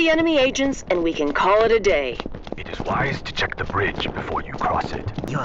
the enemy agents and we can call it a day. It is wise to check the bridge before you cross it. Your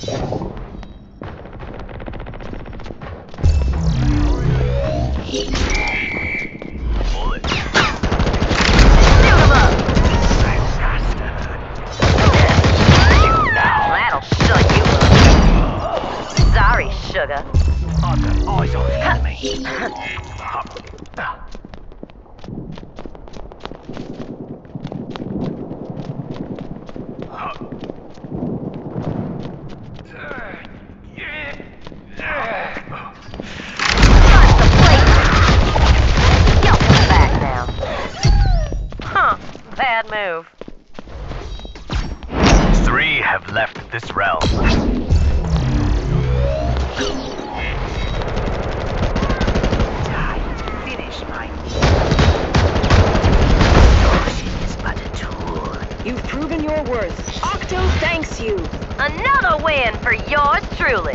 Shoot 'em up. That'll shut you up. Sorry, sugar. Eyes on the enemy. have left this realm. Finish my Motion is but a tool. You've proven your worth. Octo thanks you. Another win for yours truly.